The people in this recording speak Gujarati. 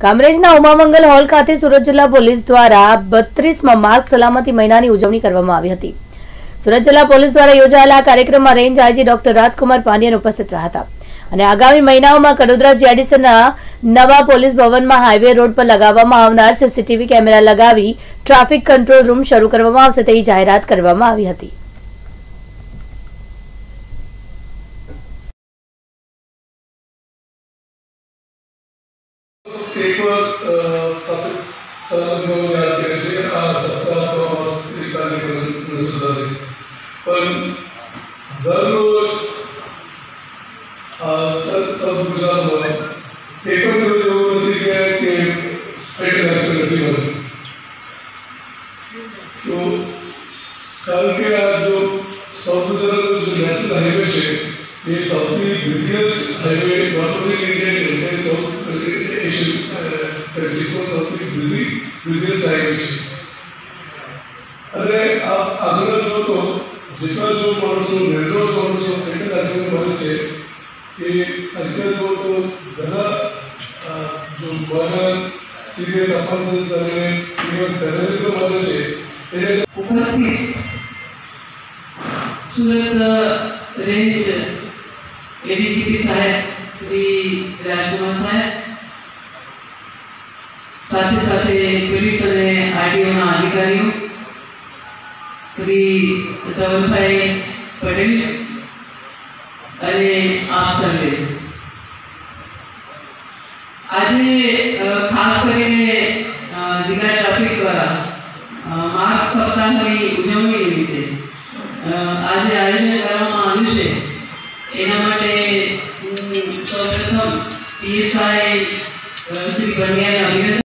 કામરેજના ઉમામંગલ હોલ ખાતે સુરત જિલ્લા પોલીસ દ્વારા બત્રીસમાં માર્ગ સલામતી મહિનાની ઉજવણી કરવામાં આવી હતી. સુરત જિલ્લા પોલીસ દ્વારા યોજાયેલા કાર્યક્રમમાં range IG doctor Rajkumar Pandian ઉપસ્થિત રહ્યા હતા. અને આગામી મહિનાઓમાં કડોદરા જીઆઈડીસીના નવા પોલીસ ભવનમાં હાઈવે રોડ પર લગાવવામાં આવનાર સીસીટીવી કેમેરા લગાવી ટ્રાફિક કંટ્રોલ રૂમ શરૂ કરવામાં આવશે તેવી જાહેરાત કરવામાં આવી હતી એક ટ્રાફિક સલામતી બાબતે યાદ કરે છે આ સપ્તાહ પ્રવાસ એ કાર્યક્રમ સુધારે પણ દરરોજ સ- સબ ગુજરાતમાં એક પણ દિવસ કે નથી બને કારણ કે આ જો સાઉથ ગુજરાત જો નેશનલ હાઈવે છે એ સૌથી બિઝીએસ્ટ કન્ટ્રીઝમાં સૌથી બિઝી બિઝીએસ્ટ હાઈવે છે અને આગળ જો તો જેટલા જો માણસો નિર્દોષ માણસો ફેટલ એક્સિડન્ટ બને છે કે સંખ્યા જો તો ઘણા જો માઇનર સિરિયસ અફેન્સીસ અને ઇવન ટેરરિઝમ બને છે એટલે ઉપસ્થિત સુરત રેન્જ એડીજીપી સાહેબ શ્રી સાહેબ સાથે સાથે પોલીસ અને આરટીઓના અધિકારીઓ શ્રી ધવલભાઈ પટેલ અને આપ સર્વે. આજે ખાસ કરીને જિલ્લા ટ્રાફિક દ્વારા માર્ગ સપ્તાહની ઉજવણી નિમિત્તે આજે આયોજન કરવામાં આવ્યું છે. એના માટે સૌપ્રથમ પીએસઆઈ શ્રી બનિયાને અભિનંદન